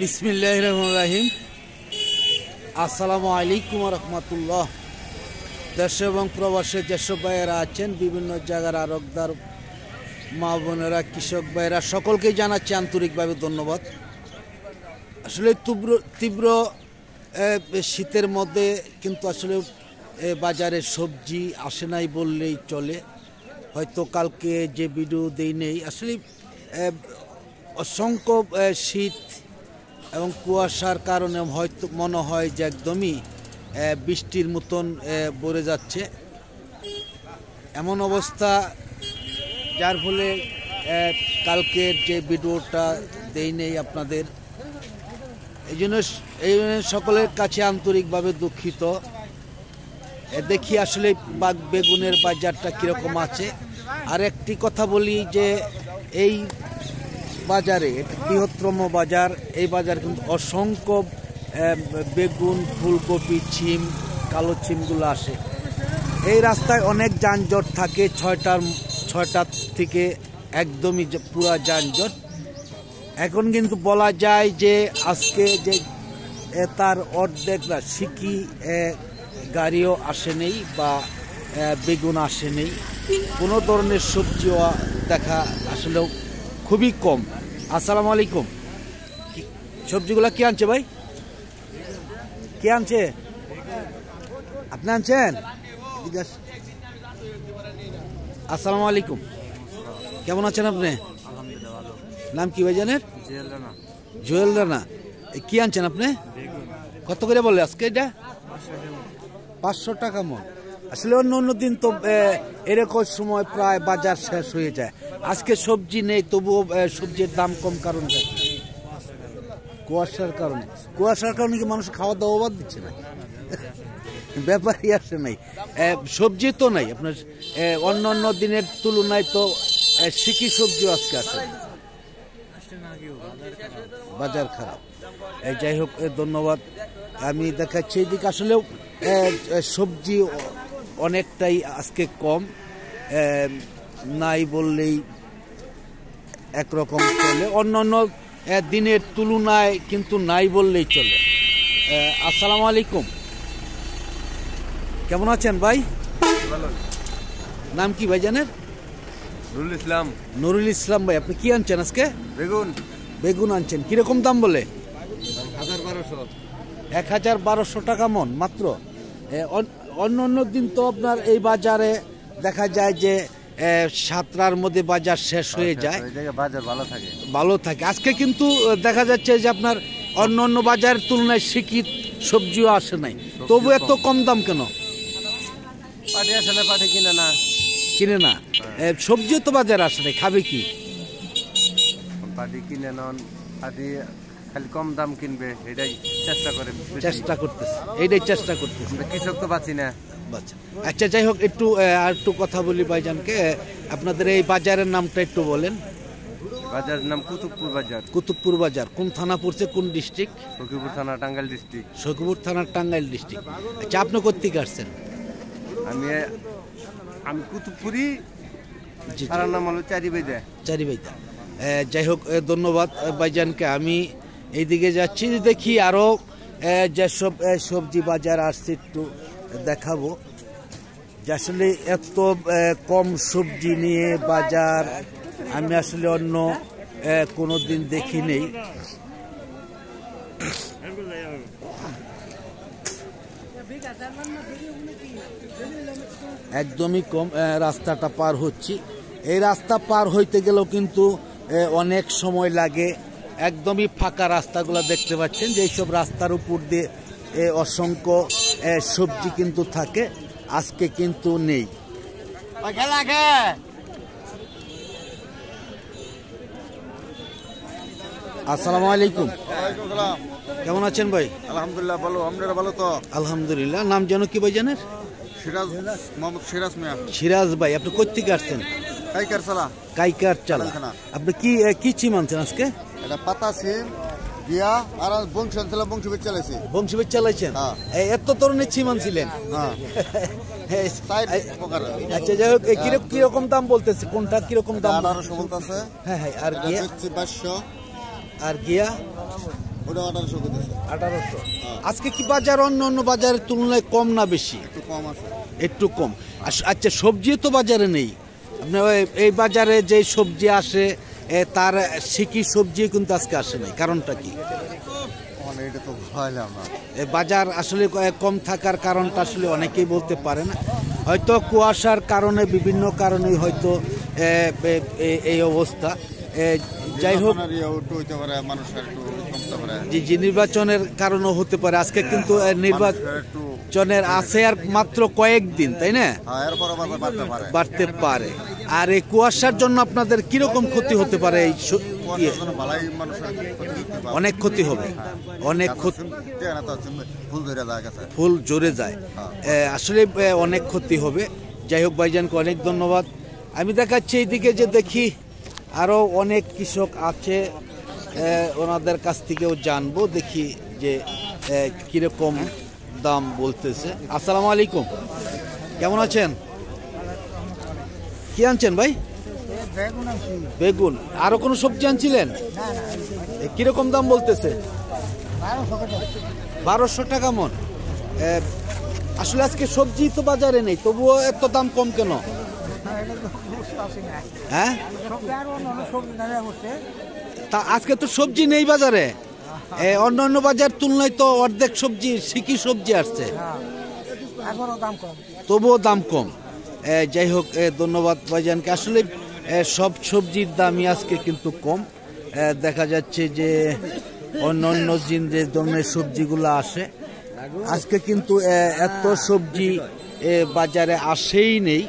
বিসমিল্লাহ রহমান রাহিম। আসসালামু আলাইকুম রহমতুল্লাহ। দেশ এবং প্রবাসে যেসব ভাইয়েরা আছেন, বিভিন্ন জায়গার আরকদার মা বোনেরা, কৃষক ভাইয়েরা, সকলকেই জানাচ্ছি আন্তরিকভাবে ধন্যবাদ। আসলে তীব্র তীব্র শীতের মধ্যে কিন্তু আসলে বাজারে সবজি আসে নাই বললেই চলে। হয়তো কালকে যে ভিডিও দেই নেই। আসলে অসংখ্য শীত এবং কুয়াশার কারণে হয়তো মনে হয় যে একদমই বৃষ্টির মতন ভরে যাচ্ছে। এমন অবস্থা যার ফলে কালকের যে ভিডিওটা দেই নেই আপনাদের। এই জন্য এই জন্য সকলের কাছে আন্তরিকভাবে দুঃখিত। দেখি আসলে বাগ বেগুনের বাজারটা কীরকম আছে। আর একটি কথা বলি যে, এই বাজারে, বৃহত্তম বাজার, এই বাজার কিন্তু অসংখ্য বেগুন, ফুলকপি, ছিম, কালো ছিমগুলো আসে। এই রাস্তায় অনেক যানজট থাকে, ছয়টার ছয়টার থেকে একদমই পুরা যানজট। এখন কিন্তু বলা যায় যে আজকে যে তার অর্ধেক সিকি গাড়িও আসে নেই বা বেগুন আসে নেই। কোনো ধরনের সবজিও দেখা আসলেও খুবই কম। আসসালামু আলাইকুম। সবজিগুলো কি আনছে ভাই? কে আনছে? আপনি আনছেন? আসসালামু আলাইকুম। কেমন আছেন আপনি? নাম কি ভাই জানেন জুয়েল রানা। কি আনছেন আপনি? কত করে বলে আজকে এটা? পাঁচশো টাকা মন। আসলে অন্য অন্য দিন তো এরকম সময় প্রায় বাজার শেষ হয়ে যায়। আজকে সবজি নেই, তবুও সবজির দাম কম কারণ কুয়াশার কারণে। কুয়াশার কারণে কি মানুষ খাওয়া দাওয়া বাদ দিচ্ছে না? ব্যাপারই আসে নাই। সবজি তো নাই। আপনার অন্য অন্য দিনের তুলনায় তো সিকি সবজিও আজকে আসে বাজার খারাপ। যাই হোক ধন্যবাদ। আমি দেখাচ্ছি এদিকে আসলেও সবজি অনেকটাই আজকে কম নাই বললেই একরকম চলে। অন্য অন্য দিনের তুলনায় কিন্তু নাই বললেই চলে। আসসালামু আলাইকুম। কেমন আছেন ভাই? নাম কি ভাই জানেন? নুরুল ইসলাম। নুরুল ইসলাম ভাই আপনি কি আনছেন আজকে? বেগুন। বেগুন আনছেন। কীরকম দাম বলে? এক হাজার বারোশো। টাকা মন মাত্র। অন্য অন্য দিন তো আপনার এই বাজারে দেখা যায় যে সাতটার মধ্যে বাজার শেষ হয়ে যায়। বাজার ভালো থাকে। ভালো থাকে। আজকে কিন্তু দেখা যাচ্ছে যে আপনার অন্য অন্য বাজারের তুলনায় শিক্ষিত সবজিও আসে নাই। তবু এত কম। দাম কেন? পাটি আসে না পাটি কিনে না। কিনে না? সবজিও তো বাজার আসে নাই খাবে কি? পাটি কিনে নন পাটি খালি কম দাম কিনবে এটাই চেষ্টা করে চেষ্টা করতেছে এইটাই চেষ্টা করতেছে। কৃষক তো পাচ্ছি না। আচ্ছা যাই হোক একটু আর একটু কথা বলি ভাইজানকে। আপনাদের এই বাজারের নামটা একটু বলেন। বাজারের নাম কুতুবপুর বাজার। কুতুবপুর বাজার কোন থানা পড়ছে কোন ডিস্ট্রিক্ট ফকিপুর থানা টাঙ্গাইল ডিস্ট্রিক্ট সখীপুর থানার টাঙ্গাইল ডিস্ট্রিক্ট আচ্ছা আপনি কোথেকে আসছেন? আমি আমি কুতুবপুরি। তার নাম হলো চারি বেদে চারি ভাইদা যাই হোক ধন্যবাদ ভাইজানকে। আমি এইদিকে যাচ্ছি, দেখি আরও যেসব সবজি বাজার আসছে একটু দেখাবো। আসলে এত কম সবজি নিয়ে বাজার, আমি আসলে অন্য কোনো দিন দেখি নেই। একদমই কম রাস্তাটা পার হচ্ছি। এই রাস্তা পার হইতে গেলেও কিন্তু অনেক সময় লাগে। একদমই ফাঁকা রাস্তাগুলো দেখতে পাচ্ছেন যে এইসব রাস্তার উপর দিয়ে এ, অসংখ্য সবজি কিন্তু থাকে আজকে কিন্তু নেই। আসসালামু আলাইকুম। কেমন আছেন ভাই? আলহামদুলিল্লাহ ভালো। আমরা ভালো তো? আলহামদুলিল্লাহ। নাম যেন কি ভাই জানেন? সিরাজ মোহাম্মদ সিরাজ মিয়া। সিরাজ ভাই আপনি কোথেকে আসছেন? কাইকার সালা কাইকার চালা। আপনি কি কি চিম আনছেন আজকে? এটা পাতা সিম দিয়া আর বংশ ছিল বংশ বেচ চালাইছি বংশীবেদ চালাইছেন হ্যাঁ। এত ধরনের চিম আনছিলেন? হ্যাঁ। আচ্ছা যাই হোক কিরক- কীরকম দাম বলতেছে? কোনটা কীরকম দাম? আঠারোশো বলতেছে। হ্যাঁ হ্যাঁ আর ইয়ে বেচছি বাইশশো আর গিয়া? ওটা আঠারোশো করতেছে আঠারোশো। আজকে কি বাজার অন্য অন্য বাজারের তুলনায় কম না বেশি? একটু কম আছে। একটু কম। আচ্ছা সবজিও তো বাজারে নেই। আপনার এই বাজারে যে সবজি আসে তার সিকি সবজি কিন্তু আজকে আসে নাই। কারণটা কি? এটা তো ভাইলাম না। বাজার আসলে কম থাকার কারণটা আসলে অনেকেই বলতে পারে না। হয়তো কুয়াশার কারণে বিভিন্ন কারণেই হয়তো এই অবস্থা। যাই হোক। মানুষের একটু পারে যে যে নির্বাচনের কারণও হতে পারে। আজকে কিন্তু এ, মানুষের নির্বাচনের আছে আর মাত্র কয়েকদিন তাই না? হ্যাঁ বাড়তে পারে। আর এই কুয়াশার জন্য আপনাদের কীরকম ক্ষতি হতে পারে এই ইয়ে। অনেক ক্ষতি হবে। অনেক ক্ষতি ফুল জোরে যায় আসলে অনেক ক্ষতি হবে। যাই হোক ভাইজানকে অনেক ধন্যবাদ। আমি দেখাচ্ছি এইদিকে যে দেখি আরও অনেক কৃষক আছে। ওনাদের কাছ থেকেও জানব দেখি যে কীরকম দাম বলতেছে। আসসালামু আলাইকুম। কেমন আছেন? কি আনছেন ভাই? বেগুন। আরও কোনো সবজি আনছিলেন? কীরকম দাম বলতেছে? বারোশো টাকা মন। আসলে আজকে সবজি তো বাজারে নেই তবুও এত দাম কম কেন? হ্যাঁ? তা আজকে তো সবজি নেই বাজারে। অন্য অন্য বাজার তুলনায় তো অর্ধেক সবজি সিকি সবজি আসছে। তবুও দাম কম। যাই হোক ধন্যবাদ ভাইজানকে। আসলে সব সবজির দামই আজকে কিন্তু কম। দেখা যাচ্ছে যে অন্য অন্য দিন যে ধরনের সবজিগুলো আসে আজকে কিন্তু এত সবজি বাজারে আসেই নেই।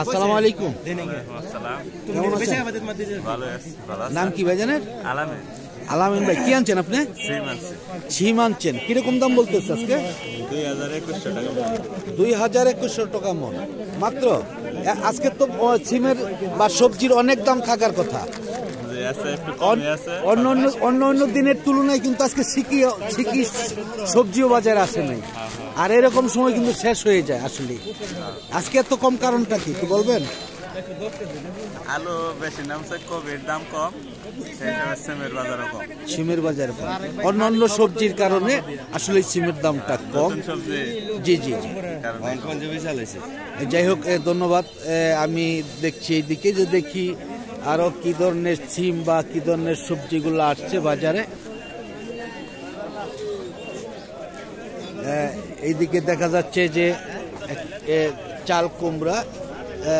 আসসালামু আলাইকুম। নাম কি আলামিন। ভাই কি আনছেন আপনি? সিম আনছেন। কীরকম দাম বলতেছে আজকে? দুই হাজার একুশশো টাকা মন। মাত্র? আজকে তো ও, ছিমের বা সবজির অনেক দাম থাকার কথা। অন্য অন্য অন্য অন্য দিনের তুলনায় কিন্তু আজকে সিকি সিকি সবজিও বাজারে আসে নাই। আর এরকম সময় কিন্তু শেষ হয়ে যায় আসলে। আজকে এত কম কারণটা কি একটু বলবেন? আলু বেশি নামছে কবির দাম কম সিমের বাজারও কম। সিমের বাজারে কম। অন্য অন্য সবজির কারণে আসলে সিমের দামটা কম। জি জি যাই হোক ধন্যবাদ। আমি দেখছি এইদিকে যে দেখি আরও কি ধরনের সিম বা কি ধরনের সবজিগুলো আসছে বাজারে। এ, এইদিকে দেখা যাচ্ছে যে এ, চাল কুমড়া এ,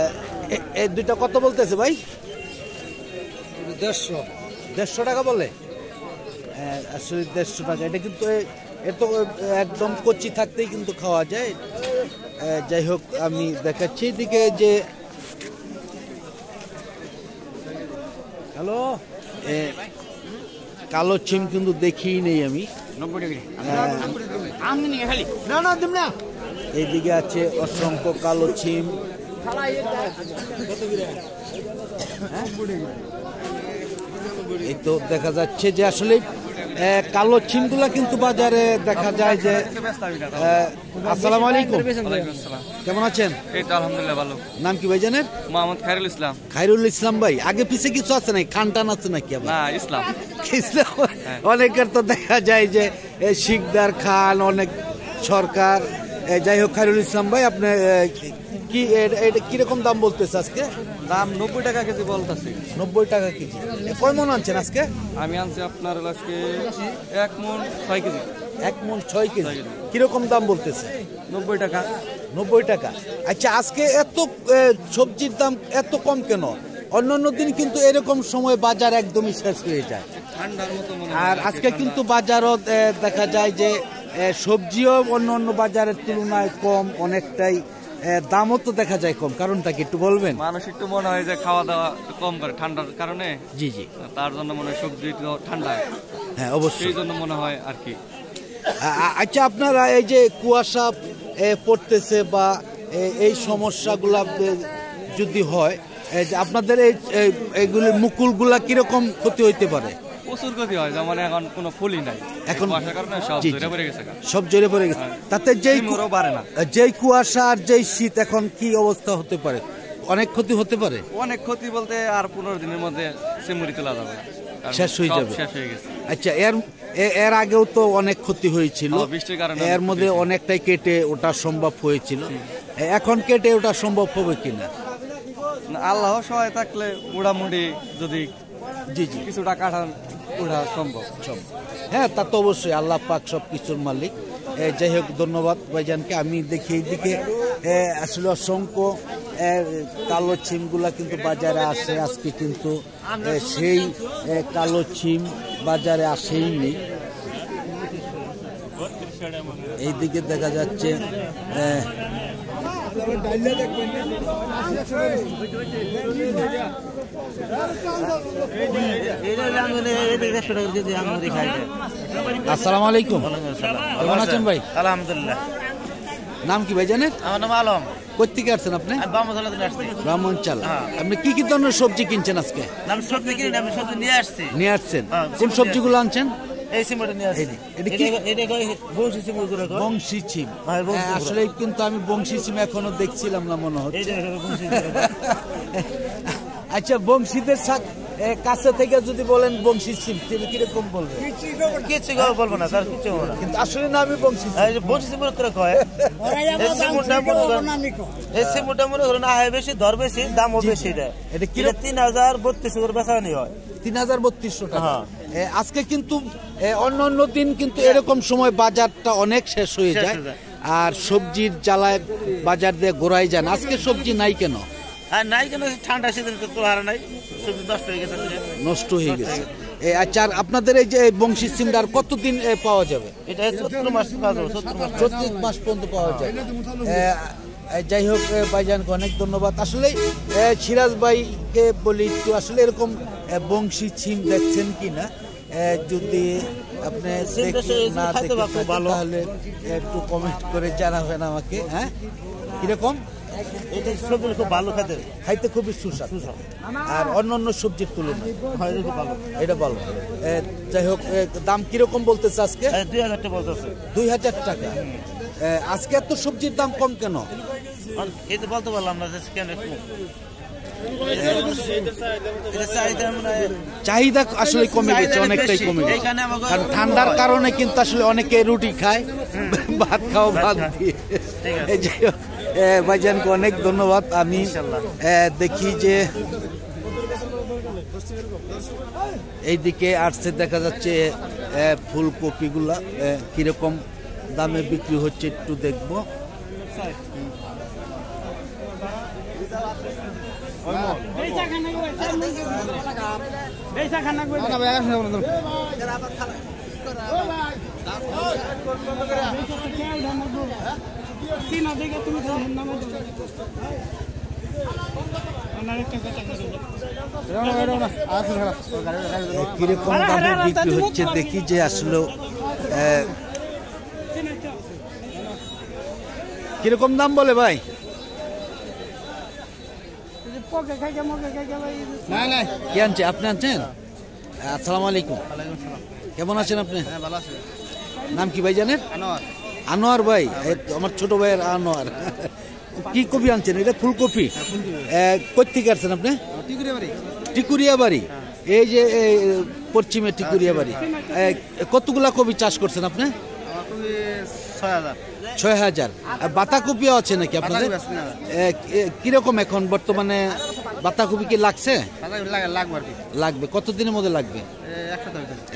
এ- এ দুইটা কত বলতেছে ভাই? দেড়শো। দেড়শো টাকা বলে? হ্যাঁ, আসলে দেড়শো টাকা। এটা কিন্তু এ- এ একদম কচি থাকতেই কিন্তু খাওয়া যায়। যাই হোক আমি দেখাচ্ছি এদিকে যে হ্যালো? কালো ছিম কিন্তু দেখিই নেই আমি। এইদিকে আছে অসংখ্য কালো ছিম। হ্যাঁ? এই তো দেখা যাচ্ছে যে আসলে কালো ছিমগুলা কিন্তু বাজারে দেখা যায় যে আসসালামু আলাইকুম। কেমন আছেন? এই তো আলহামদুলিল্লাহ ভালো। নাম কি ভাই জানেন মোহাম্মদ খায়রুল ইসলাম। খাইরুল ইসলাম ভাই আগে পিছে কিছু আছে নাই খান টান আছে নাকি না ইসলাম। ইসলাম? অনেকের তো দেখা যায় যে শিকদার খান অনেক সরকার। যাই হোক খাইরুল ইসলাম ভাই আপনি কি এটা কীরকম দাম বলতেছে আজকে? দাম নব্বই টাকা কেজি বলতেছি। নব্বই টাকা কেজি। কয় মন আনছেন আজকে? আমি আনছি আপনার আজকে এক মন ছয় কেজি। এক মন ছয় কেজি। কীরকম দাম বলতেছে? নব্বই টাকা। নব্বই টাকা। আচ্ছা আজকে এত সবজির দাম এত কম কেন? অন্য অন্য দিন কিন্তু এরকম সময় বাজার একদমই শেষ হয়ে যায়। আর আজকে কিন্তু বাজারও দেখা যায় যে সবজিও অন্য অন্য বাজারের তুলনায় কম অনেকটাই দামও তো দেখা যায় কম। কারণটা কি একটু বলবেন? মানুষ একটু মনে হয় যে খাওয়া দাওয়া কম করে ঠান্ডার কারণে। জি জি। তার জন্য মনে হয় সবজি ঠান্ডা। হ্যাঁ অবশ্যই। জন্য মনে হয় আর কি। আচ্ছা আপনারা এই যে কুয়াশা পড়তেছে বা এই সমস্যাগুলা যদি হয় যে আপনাদের এই এইগুলি মুকুলগুলা কীরকম ক্ষতি হইতে পারে? প্রচুর ক্ষতি হয় যেমন এখন কোনো ফুলই নাই। এখন- এখন কুয়াশার কারণে সব জি, জি। পড়ে গেছে সব জড়ে পড়ে গেছে। তাতে যেই শিমুরও বাড়ে না। যেই কুয়াশা আর যেই শীত এখন কি অবস্থা হতে পারে? অনেক ক্ষতি হতে পারে? অনেক ক্ষতি বলতে আর পনেরো দিনের মধ্যে সিমুরি তোলা যাবে। শেষ হয়ে যাবে। শেষ হয়ে গেছে। আচ্ছা এর এর আগেও তো অনেক ক্ষতি হয়েছিল। হ্যাঁ, বৃষ্টির কারণে এর মধ্যে অনেকটাই কেটে ওটা সম্ভব হয়েছিল। এখন কেটে ওটা সম্ভব হবে কিনা? আল্লাহ সহায় থাকলে মোটামুটি যদি জি জি। কিছুটা কাটান। ওঠা সম্ভব হ্যাঁ তা তো অবশ্যই আল্লাহ পাক সব কিছুর মালিক যাই হোক, ধন্যবাদ ভাইজানকে। আমি দেখি এইদিকে আসলে অসংখ্য কালো ছিমগুলা কিন্তু বাজারে আসে, আজকে কিন্তু সেই কালো ছিম বাজারে আসেইনি এইদিকে দেখা যাচ্ছে আসসালামু আলাইকুম। কেমন আছেন ভাই? আলহামদুলিল্লাহ। নাম কি ভাই জানেন? আমার নাম আলম। কোথেকে আসছেন আপনি? থেকে আসছি। ব্রাহ্মণচাল আপনি কি কি ধরনের সবজি কিনছেন আজকে? সবজি কিনি আমি সবজি নিয়ে আসছি। নিয়ে আসছেন। হ্যাঁ, কোন সবজি সবজিগুলো আনছেন? এই সিমটা নিয়ে আসছি এটা কি? এটা- এটা সিম করে বংশী ছিম। হ্যাঁ, বংশী হ্যাঁ। আসলে কিন্তু আমি বংশী ছিম এখনও দেখছিলাম না মনে হচ্ছে। আচ্ছা বংশীদের সাথে কাছে থেকে যদি বলেন বংশী ছিম তিনি কীরকম বলবেন? কিছু বলব না। তার কিছু না। কিন্তু আসলে না আমি বংশী। এই সিম করে কয়? এই সিমটা মনে করেন এই সিমটা করেন আয় বেশি ধর বেশি দামও বেশি এটা এটা তিন হাজার বত্রিশ করে হয়। তিন হাজার বত্রিশশো টাকা। হ্যাঁ। আজকে কিন্তু অন্য অন্য দিন কিন্তু এরকম সময় বাজারটা অনেক শেষ হয়ে যায়। আর সবজির জ্বালায় বাজার দিয়ে গোড়ায় যান। আজকে সবজি নাই কেন? আর নাই কেন? ঠান্ডা সিজন তো হারা নাই। সবজি নষ্ট হয়ে গেছে নষ্ট হয়ে গেছে। আচ্ছা আর আপনাদের এই যে বংশী সিমটার কতদিন পাওয়া যাবে? এটা চোদ্দ মাস কাজ হবে চোদ্দ মাস। পর্যন্ত পাওয়া যায়। যাই হোক ভাইজানকে অনেক ধন্যবাদ। আসলে সিরাজ ভাইকে বলি একটু আসলে এরকম বংশী ছিম দেখছেন কি না যদি আপনি না দেখে। তাহলে একটু কমেন্ট করে জানাবেন আমাকে হ্যাঁ? কীরকম? এটা সবজি খুব ভালো খেতে খাইতে খুবই সুস্বাদু। আর অন্য অন্য সবজির তুলনায়। এটা ভালো। এটা ভালো। যাই হোক দাম কীরকম বলতেছে আজকে? এই দুই হাজার টাকা বলতেছে। দুই হাজার টাকা। আজকে এত সবজির দাম কম কেন? এটা বলতে পারলাম না কেন চাহিদা আসলে কমে গেছে অনেকটাই কমে গেছে। কারণ ঠান্ডার কারণে কিন্তু আসলে অনেকে রুটি খায় ভাত খাও ভাত খায়। দিয়ে ভাইজানকে অনেক ধন্যবাদ। আমি। দেখি যে এইদিকে আসছে দেখা যাচ্ছে ফুলকপিগুলা কীরকম দামে বিক্রি হচ্ছে একটু দেখব। কীরকম দামে বিক্রি হচ্ছে দেখি যে আসলে কীরকম দাম বলে ভাই? কি আনছে? আপনি আনছেন? আসসালামু আলাইকুম। কেমন আছেন আপনি? নাম কি ভাই জানেন? আনোয়ার। ভাই আমার ছোট ভাইয়ের আনোয়ার। কি কপি আনছেন? এটা ফুলকপি। কোথেকে আসছেন আপনি? টিকুরিয়া বাড়ি এই যে এই, পশ্চিমে টিকুরিয়া বাড়ি কতগুলা কপি চাষ করছেন আপনি? ছয় হাজার। আর বাতাকপিও আছে নাকি আপনাদের? কীরকম এখন বর্তমানে বাতাকপি কি লাগছে? লাগবে কতদিনের মধ্যে লাগবে?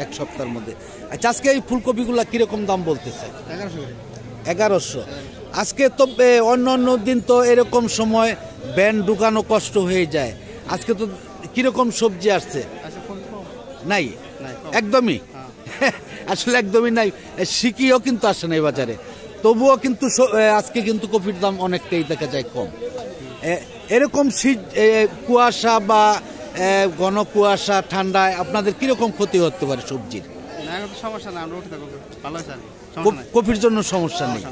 এক সপ্তাহের মধ্যে। আচ্ছা আজকে এই ফুলকপিগুলা কীরকম দাম বলতেছে? এগারোশো আজকে তো অন্য অন্য দিন তো এরকম সময় ব্যান ঢুকানো কষ্ট হয়ে যায়। আজকে তো কীরকম সবজি আসছে? নাই? একদমই? আসলে একদমই নাই। সিকিও কিন্তু আসে না এই বাজারে। তবুও কিন্তু আজকে কিন্তু কপির দাম অনেকটাই দেখা যায় কম। এরকম শীত কুয়াশা বা ঘন কুয়াশা ঠান্ডায় আপনাদের কীরকম ক্ষতি হতে পারে সবজির? সমস্যা না কপির জন্য সমস্যা নেই।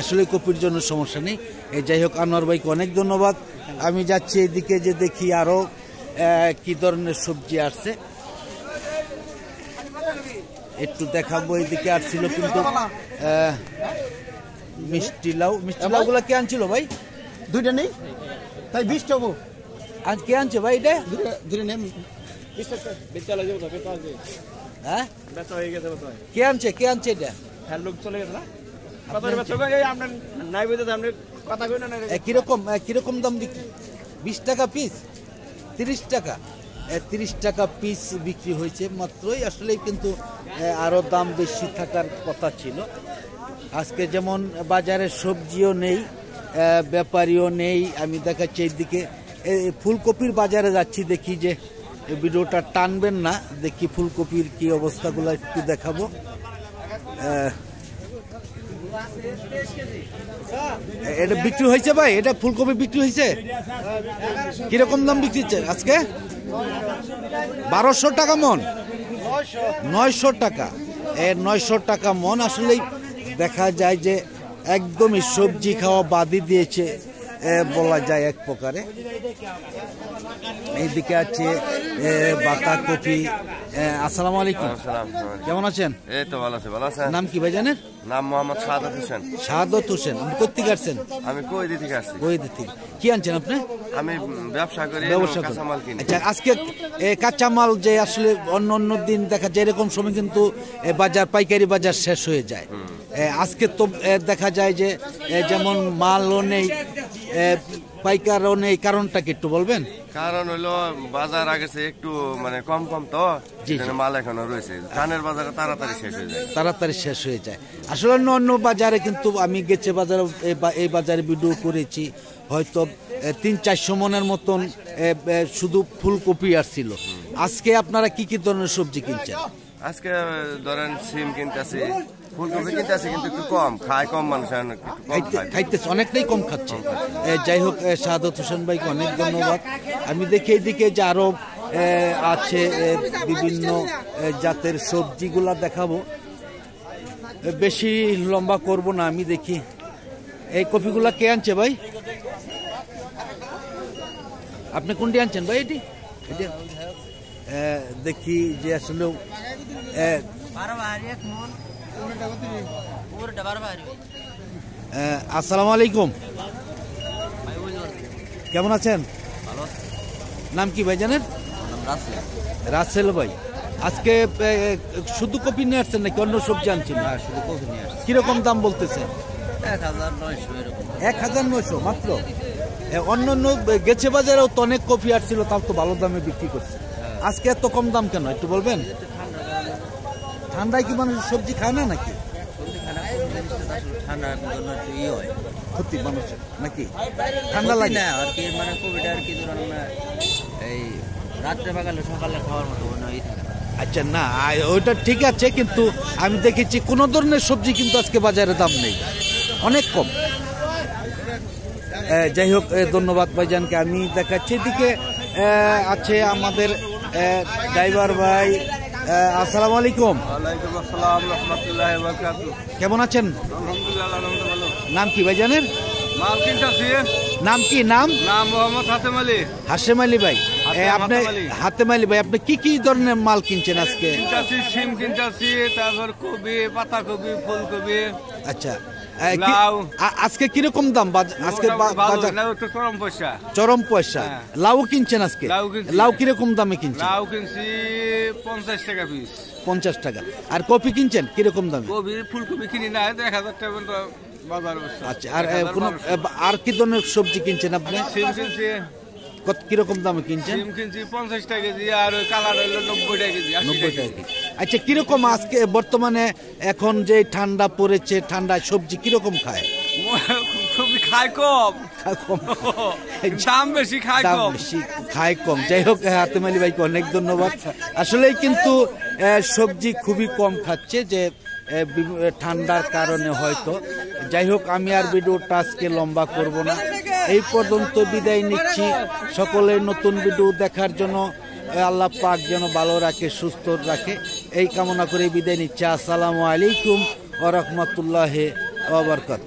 আসলে কপির জন্য সমস্যা নেই। যাই হোক আনোয়ার ভাইকে অনেক ধন্যবাদ। আমি যাচ্ছি এদিকে যে দেখি আরও কি ধরনের সবজি আসছে। একটু দেখাবো এদিকে আসছিল কিন্তু মিষ্টি লাউ মিষ্টি লাউগুলো কে আনছিল ভাই? দুইটা নেই? তাই বিশ টাকা আজ কে আনছে ভাই এটা? দুইটা দুইটা নেই। হ্যাঁ কে আনছে কে আনছে এটা? এ, কীরকম এ, কীরকম দাম বিক্রি। বিশ টাকা পিস তিরিশ টাকা। তিরিশ টাকা পিস বিক্রি হয়েছে মাত্রই। আসলে কিন্তু আরও দাম বেশি থাকার কথা ছিল। আজকে যেমন বাজারে সবজিও নেই ব্যাপারীও নেই, আমি দেখাচ্ছি এইদিকে। ফুলকপির বাজারে যাচ্ছি, দেখি যে ভিডিওটা টানবেন না, দেখি ফুলকপির কি অবস্থাগুলো একটু দেখাবো। এটা বিক্রি হয়েছে ভাই? এটা ফুলকপি বিক্রি হয়েছে? কীরকম দাম বিক্রি আজকে? বারোশো টাকা মন। নয়শো টাকা। এ নয়শো টাকা মন আসলেই দেখা যায় যে একদমই সবজি খাওয়া বাদই দিয়েছে এ, বলা যায় এক প্রকারে। এইদিকে আছে বাঁধাকপি আসসালামু আলাইকুম। কেমন আছেন? এই তো ভালো আছে ভালো আছেন? নাম কি ভাই জানেন? নাম মোহাম্মদ সাদত হোসেন। সাদত হোসেন আপনি কোথেকে আসছেন? আমি কই দিতে আসছি। বই দিতে কি আনছেন আপনি? আমি ব্যবসা করি ব্যবসা করি। আচ্ছা আজকে কাঁচামাল যে আসলে অন্য অন্য দিন দেখা যায় এরকম সময় কিন্তু বাজার পাইকারি বাজার শেষ হয়ে যায়। আজকে তো দেখা যায় যে যেমন মালও নেই এ, পাইকারও নেই কারণটা কি একটু বলবেন? কারণ হলো বাজার আগেছে একটু মানে কম কম তো। মাল এখনও রয়েছে। ধানের বাজারে তাড়াতাড়ি শেষ হয়ে যায়। তাড়াতাড়ি শেষ হয়ে যায়। আসলে অন্য অন্য বাজারে কিন্তু আমি গেছে বাজারে এই এই বাজারে ভিডিও করেছি। হয়তো তিন চারশো মনের মতন শুধু ফুলকপি আসছিল আজকে আপনারা কি কি ধরনের সবজি কিনছেন? আজকে ধরেন সিম কিনতেছি। ফুলকপি কিনতেছি কিন্তু একটু কম খায় কম মানুষ খাইতেছে অনেকটাই কম খাচ্ছে। যাই হোক শাহাদত হোসেন ভাইকে অনেক ধন্যবাদ। আমি দেখি এদিকে যে আরও আছে বিভিন্ন জাতের সবজিগুলা দেখাবো। বেশি লম্বা করব না আমি দেখি। এই কপিগুলা কে আনছে ভাই? আপনি কোনটি আনছেন ভাই এটি? দেখি যে আসলে আসসালামু আলাইকুম। কেমন আছেন? নাম কি ভাই জানেন? রাসেল ভাই। আজকে শুধু কপি নিয়ে আসছেন নাকি অন্য সবজি আনছেন? শুধু কপি নিয়ে আসছেন কীরকম দাম বলতেছে? এক হাজার নয়শো মাত্র? অন্য অন্য গেছে বাজারেও তো অনেক কপি আসছিল তাও তো ভালো দামে বিক্রি করছে। আজকে এত কম দাম কেন একটু বলবেন? ঠান্ডায় কি মানুষ সবজি খায় না নাকি? ক্ষতি মানুষের নাকি? ঠান্ডা লাগে। আর কি মানে কোভিড আর কি ধরুন এই রাত্রে বাগালে সকালে খাওয়ার মতো কোনো থাকে আচ্ছা না ওইটা ঠিক আছে কিন্তু আমি দেখেছি কোনো ধরনের সবজি কিন্তু আজকে বাজারে দাম নেই। অনেক কম। যাই হোক ধন্যবাদ ভাইজানকে। আমি দেখাচ্ছি এদিকে আছে আমাদের ড্রাইভার ভাই আসসালামু আলাইকুম। কেমন আছেন? নাম কি মাল কিনতেছি নাম কি? নাম? নাম মোহাম্মদ হাতেম আলী। হাসেম আলী ভাই। আপনি হাতেম আলী। ভাই আপনি কি কি ধরনের মাল কিনছেন আজকে? সিম কিনতেছি তারপর কবি পাতাকপি ফুলকপি। আচ্ছা। এ, কি- লাউ। আ- আজকে কীরকম দাম? আজকে চরম পয়সা। চরম পয়সা। হ্যাঁ। লাউ কিনছেন আজকে? লাউ কীরকম দামে কিনছেন? লাউ কিনছি পঞ্চাশ টাকা পিস। পঞ্চাশ টাকা। আর কপি কিনছেন? কীরকম দামে? কপি ফুলকপি কিনি না এক হাজার টাকা বাজার আচ্ছা আর কোনো আর কি ধরনের সবজি কিনছেন আপনি? কত কীরকম দামে কিনছেন? সিম কিনছি পঞ্চাশ টাকা কেজি আর ওই কালার হইল নব্বই টাকা কেজি নব্বই টাকা কেজি। আচ্ছা কীরকম আজকে বর্তমানে এখন যে ঠান্ডা পড়েছে ঠান্ডায় সবজি কীরকম খায়? সবজি খায় কম। দাম বেশি খায় কম। বেশি খায় কম। যাই হোক হাতেম আলী ভাইকে অনেক ধন্যবাদ। আসলেই কিন্তু সবজি খুবই কম খাচ্ছে যে ঠান্ডার কারণে হয়তো। যাই হোক আমি আর ভিডিওটা আজকে লম্বা করব না। এই পর্যন্ত বিদায় নিচ্ছি। সকলে নতুন ভিডিও দেখার জন্য আল্লাহ পাক যেন ভালো রাখে, সুস্থ রাখে। এই কামনা করে বিদায় নিচ্ছি। আসসালামু আলাইকুম ওরহমতুল্লাহ ওবরকাত